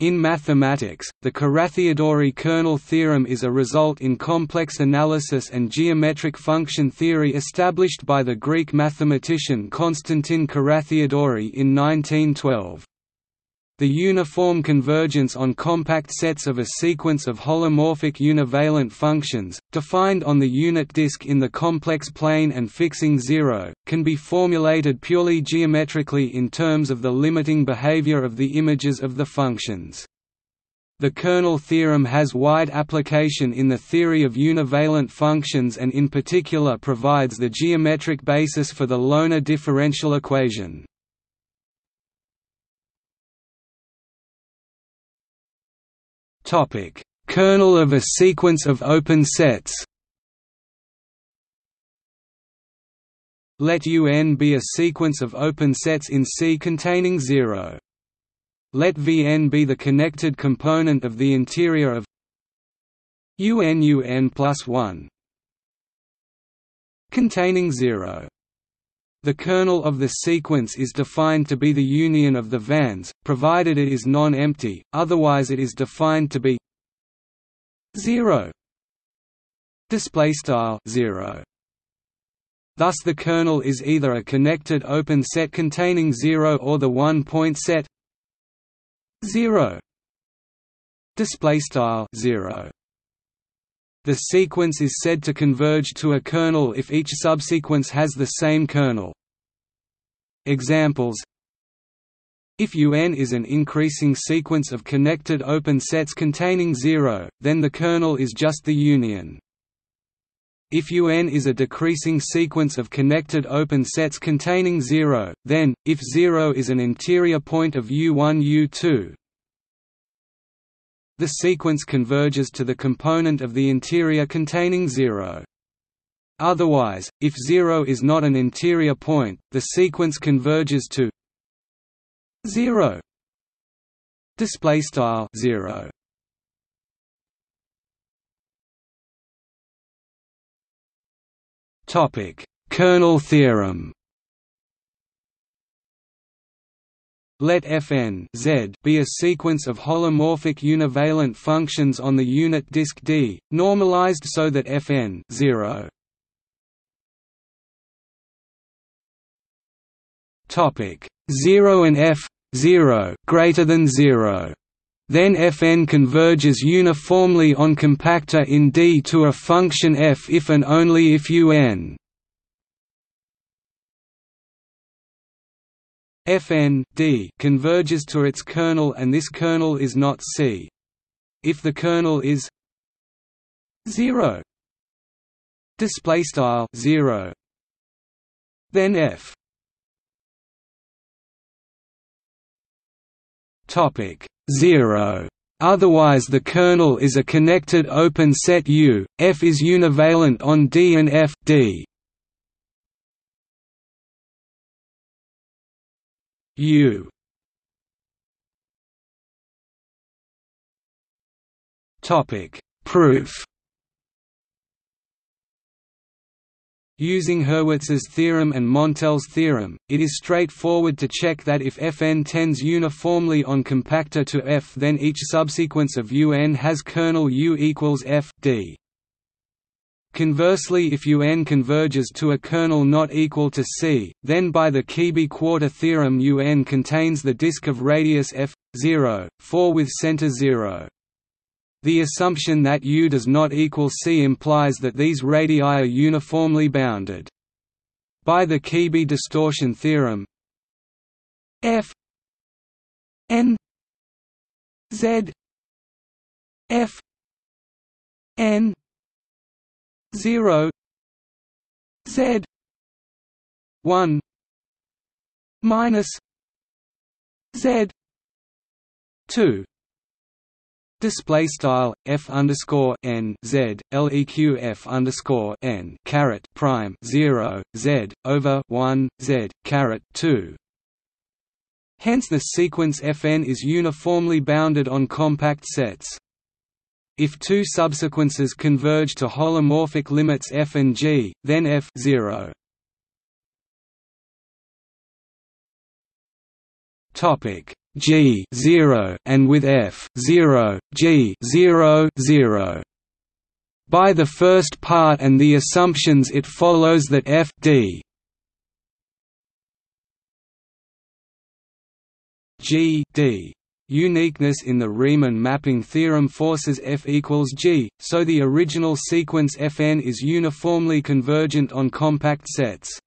In mathematics, the Carathéodory kernel theorem is a result in complex analysis and geometric function theory established by the Greek mathematician Constantin Carathéodory in 1912. The uniform convergence on compact sets of a sequence of holomorphic univalent functions, defined on the unit disk in the complex plane and fixing zero, can be formulated purely geometrically in terms of the limiting behavior of the images of the functions. The kernel theorem has wide application in the theory of univalent functions and in particular provides the geometric basis for the Loewner differential equation. Topic: Kernel of a sequence of open sets. Let Un be a sequence of open sets in C containing 0. Let Vn be the connected component of the interior of Un plus 1 containing 0. The kernel of the sequence is defined to be the union of the vans, provided it is non-empty, otherwise it is defined to be 0 display style 0 Thus the kernel is either a connected open set containing 0 or the one-point set 0 display style 0 the sequence is said to converge to a kernel if each subsequence has the same kernel. Examples If UN is an increasing sequence of connected open sets containing zero, then the kernel is just the union. If UN is a decreasing sequence of connected open sets containing zero, then, if zero is an interior point of U1 U2, the sequence converges to the component of the interior containing zero. Otherwise, if zero is not an interior point, the sequence converges to zero. Display style zero. Topic: Kernel theorem. Let Fn Z be a sequence of holomorphic univalent functions on the unit disk D, normalized so that Fn 0 Topic. 0 and f 0 greater than 0 then Fn converges uniformly on compacta in D to a function f if and only if Un Fn D converges to its kernel and this kernel is not C. If the kernel is 0 display style 0 then F topic 0 Otherwise the kernel is a connected open set U, F is univalent on D and F D. U Topic. Proof. Using Hurwitz's theorem and Montel's theorem, it is straightforward to check that if Fn tends uniformly on compacta to F then each subsequence of Un has kernel U equals F D. Conversely if Un converges to a kernel not equal to C, then by the Koebe-Quarter theorem Un contains the disk of radius f 0, 4 with center 0. The assumption that U does not equal C implies that these radii are uniformly bounded. By the Koebe distortion theorem f n z f n 0 z 1 minus z 2 Display style f underscore n z underscore n caret prime zero z over one z caret two. Hence, the sequence Fn is uniformly bounded on compact sets. If two subsequences converge to holomorphic limits f and g, then f 0. Topic: G 0 and with F 0 G 0 0 by the first part and the assumptions it follows that f d. G d Uniqueness in the Riemann mapping theorem forces F equals G, so the original sequence Fn is uniformly convergent on compact sets.